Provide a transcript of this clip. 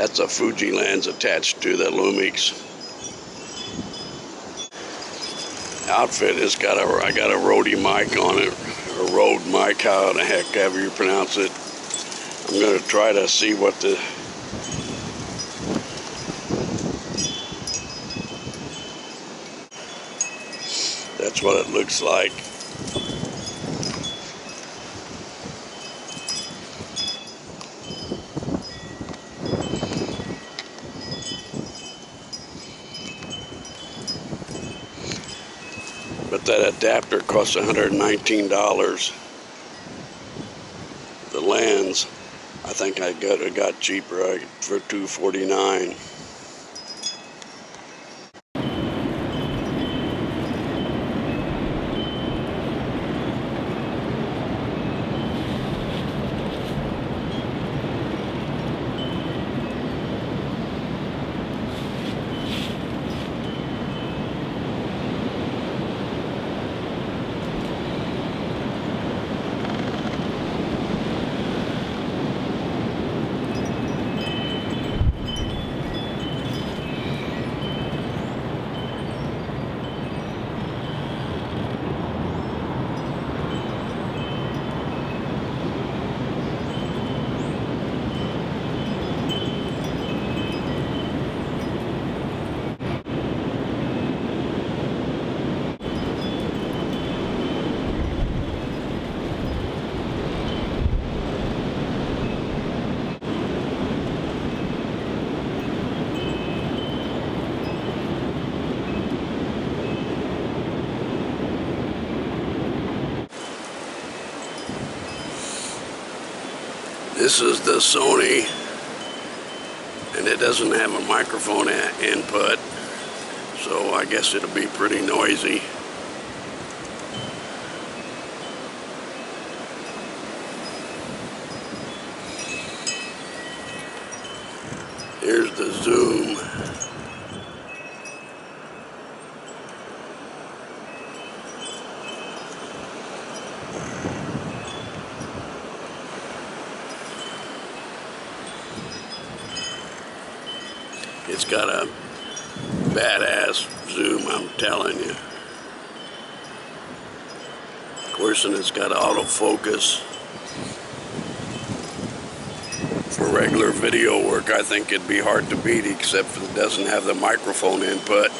That's a Fuji lens attached to the Lumix. Outfit has got a, I got a Rode mic on it, a Rode mic, how the heck ever you pronounce it. I'm gonna try to see what the That's what it looks like. But that adapter costs $119. The lens, I think I got got cheaper for 249. This is the Sony, and it doesn't have a microphone input, so I guess it'll be pretty noisy. Here's the zoom. It's got a badass zoom, I'm telling you. Of course, and it's got autofocus. For regular video work, I think it'd be hard to beat, except it doesn't have the microphone input.